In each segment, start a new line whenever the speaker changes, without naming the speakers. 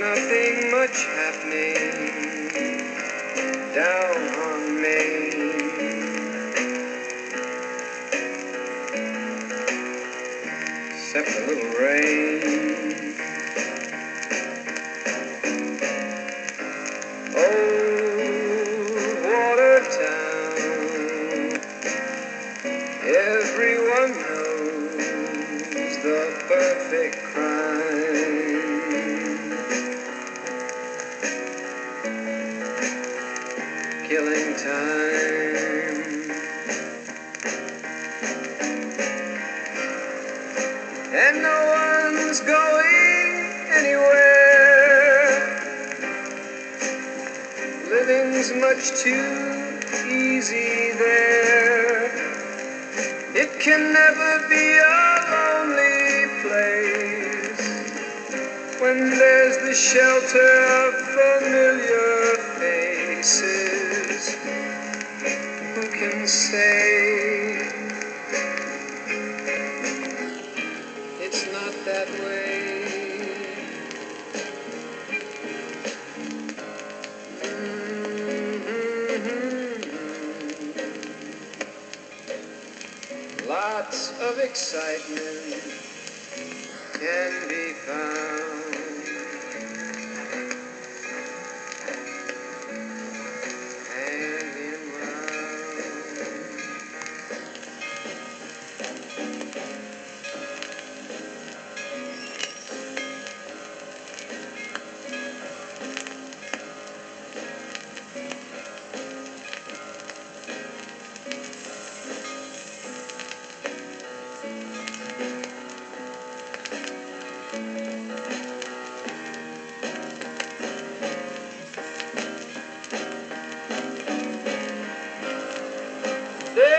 Nothing much happening down on Main. Except a little rain. Oh, Watertown. Everyone knows the perfect crime. Killing time. And no one's going anywhere. Living's much too easy there. It can never be a lonely place when there's the shelter of familiar faces. Lots of excitement can be found.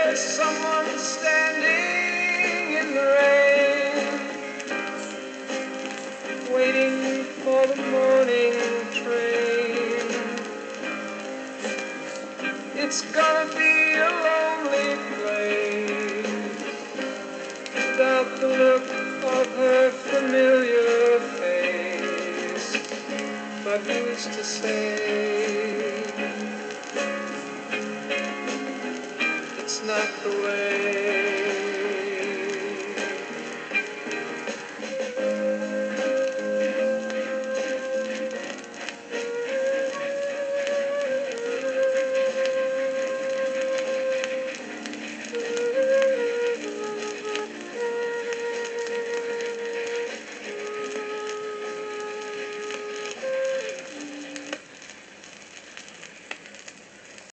There's someone standing in the rain, waiting for the morning train. It's gonna be a lonely place without the look the way.